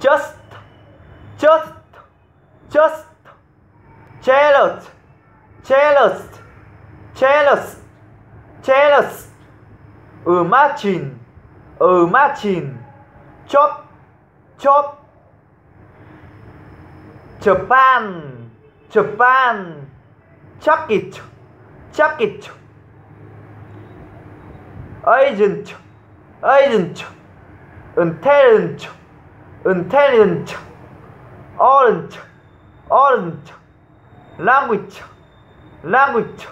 just just just jealous jealous jealous jealous. Imagine imagine. Chop chop. Japan Japan. Chuck it chuck it. Agent agent intelligent intelligent orange orange language language